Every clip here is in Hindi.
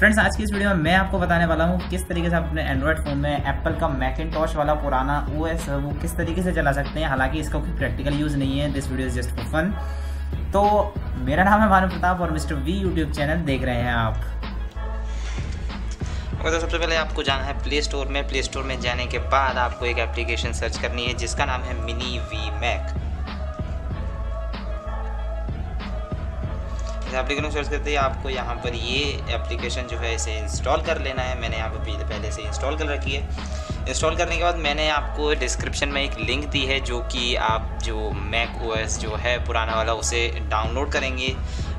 फ्रेंड्स आज की इस वीडियो में मैं आपको बताने वाला हूँ किस तरीके से आप अपने एंड्रॉयड फ़ोन में एप्पल का मैकिनटॉश वाला पुराना ओ एस वो किस तरीके से चला सकते हैं। हालाँकि इसका कोई प्रैक्टिकल यूज़ नहीं है। This video is just for fun तो मेरा नाम है भानु प्रताप और मिस्टर वी यूट्यूब चैनल देख रहे हैं आप। तो सबसे पहले आपको जाना है प्ले स्टोर में। प्ले स्टोर में जाने के बाद आपको एक एप्लीकेशन सर्च करनी है, जिसका नाम है Mini V Mac application search करते ही आपको यहाँ पर ये एप्लीकेशन जो है इसे इंस्टॉल कर लेना है। मैंने यहाँ पर पहले से इंस्टॉल कर रखी है। इंस्टॉल करने के बाद मैंने आपको डिस्क्रिप्शन में एक लिंक दी है, जो कि आप जो मैक ओएस जो है पुराना वाला, उसे डाउनलोड करेंगे।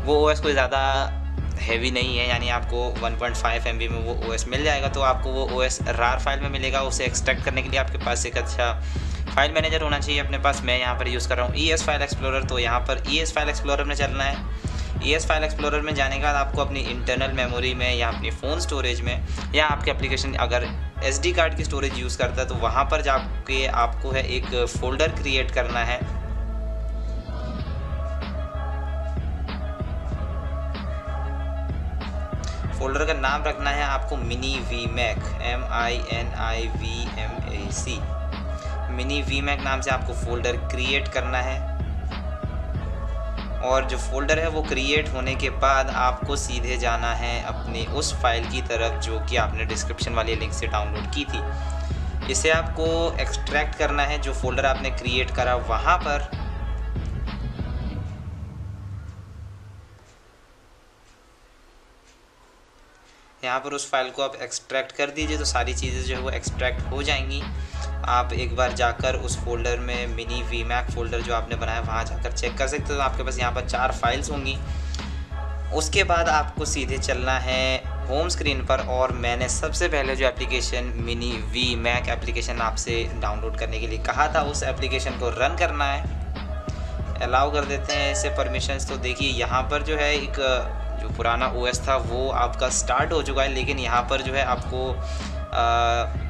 वो ओएस कोई ज़्यादा हैवी नहीं है, यानी आपको 1.5 पॉइंट में वो ओएस मिल जाएगा। तो आपको वो ओएस रार फ़ाइल में मिलेगा। उसे एक्सट्रैक्ट करने के लिए आपके पास एक अच्छा फ़ाइल मैनेजर होना चाहिए अपने पास। मैं यहाँ पर यूज़ कर रहा हूँ ई फ़ाइल एक्सप्लोरर तो यहाँ पर ई एस फ़ाइल एक्सप्लोरर में चलना है। ई एस फ़ाइल एक्सप्लोरर में जाने के बाद आपको अपनी इंटरनल मेमोरी में या अपनी फ़ोन स्टोरेज में या आपके एप्लीकेशन अगर एस डी कार्ड की स्टोरेज यूज़ करता है तो वहाँ पर जाके आपको है एक फ़ोल्डर क्रिएट करना है। फोल्डर का नाम रखना है आपको Mini V Mac M I N I V M A C Mini V Mac नाम से आपको फोल्डर क्रिएट करना है। और जो फोल्डर है वो क्रिएट होने के बाद आपको सीधे जाना है अपनी उस फ़ाइल की तरफ़ जो कि आपने डिस्क्रिप्शन वाली लिंक से डाउनलोड की थी। इसे आपको एक्सट्रैक्ट करना है, जो फोल्डर आपने क्रिएट करा वहाँ पर। यहाँ पर उस फ़ाइल को आप एक्सट्रैक्ट कर दीजिए तो सारी चीज़ें जो है वो एक्सट्रैक्ट हो जाएँगी। आप एक बार जाकर उस फोल्डर में मिनी वी मैक फोल्डर जो आपने बनाया वहाँ जाकर चेक कर सकते हो। तो आपके पास यहाँ पर चार फाइल्स होंगी। उसके बाद आपको सीधे चलना है होम स्क्रीन पर और मैंने सबसे पहले जो application Mini V Mac application आपसे डाउनलोड करने के लिए कहा था उस एप्लीकेशन को रन करना है। अलाउ कर देते हैं इसे परमिशंस। तो देखिए यहाँ पर जो है एक जो पुराना ओएस था वो आपका स्टार्ट हो चुका है लेकिन यहाँ पर जो है आपको आ,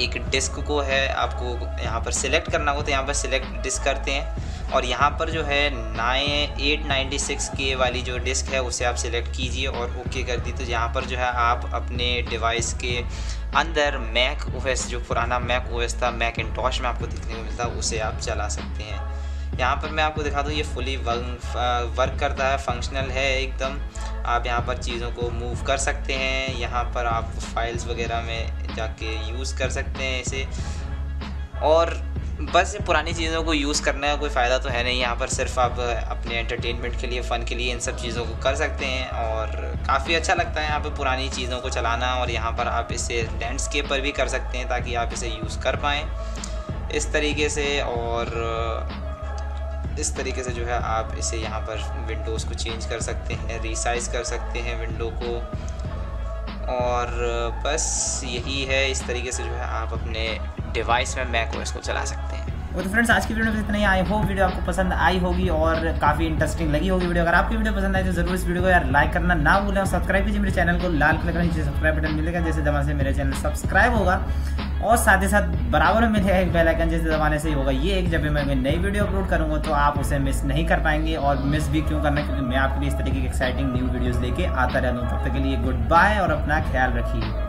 एक डिस्क को है, आपको यहाँ पर सिलेक्ट करना हो तो यहाँ पर सिलेक्ट डिस्क करते हैं। और यहाँ पर जो है नाइन एट नाइन्टी सिक्स के वाली जो डिस्क है, उसे आप सिलेक्ट कीजिए और ओके कर दी तो यहाँ पर जो है आप अपने डिवाइस के अंदर मैक ओएस जो पुराना मैक ओएस था मैक इंटॉश में आपको दिखने को मिलता है उसे आप चला सकते हैं। यहाँ पर मैं आपको दिखा दूँ, ये फुली वर्क करता है फंक्शनल है एकदम। आप यहाँ पर चीज़ों को मूव कर सकते हैं। यहाँ पर आप फाइल्स वगैरह में जाके यूज़ कर सकते हैं इसे। और बस पुरानी चीज़ों को यूज़ करने का कोई फ़ायदा तो है नहीं। यहाँ पर सिर्फ़ आप अपने एंटरटेनमेंट के लिए फ़न के लिए इन सब चीज़ों को कर सकते हैं। और काफ़ी अच्छा लगता है यहाँ पर पुरानी चीज़ों को चलाना और यहाँ पर आप इसे लैंडस्केप पर भी कर सकते हैं ताकि आप इसे यूज़ कर पाएँ। इस तरीके से और इस तरीके से जो है आप इसे यहाँ पर विंडोज़ को चेंज कर सकते हैं रिसाइज कर सकते हैं विंडो को। और बस यही है, इस तरीके से जो है आप अपने डिवाइस में मैक ओएस को चला सकते हैं। तो फ्रेंड्स, आज की वीडियो में इतना ही। आई होप वीडियो आपको पसंद आई होगी और काफ़ी इंटरेस्टिंग लगी होगी वीडियो। अगर आपकी वीडियो पसंद आई तो ज़रूर इस वीडियो को यार लाइक करना ना भूलें और सब्सक्राइब कीजिए मेरे चैनल को। लाल कलर का नीचे सब्सक्राइब बटन मिलेगा, जैसे जमा से मेरे चैनल सब्सक्राइब होगा। और साथ ही साथ बराबर में मिलेगा एक बेल आइकन जैसे दबाने से ही होगा ये, एक जब भी मैं नई वीडियो अपलोड करूँगा तो आप उसे मिस नहीं कर पाएँगे और मिस भी क्यों करना? क्योंकि मैं आपके लिए इस तरीके की एक्साइटिंग न्यू वीडियोज़ लेके आता रहता हूँ। तब तक के लिए गुड बाय और अपना ख्याल रखिए।